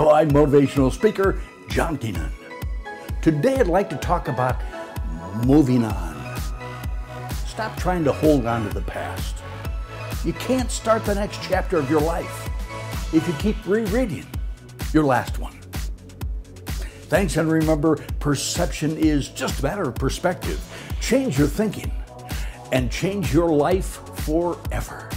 Hello, I'm motivational speaker John Geenen. Today I'd like to talk about moving on. Stop trying to hold on to the past. You can't start the next chapter of your life if you keep rereading your last one. Thanks, and remember, perception is just a matter of perspective. Change your thinking and change your life forever.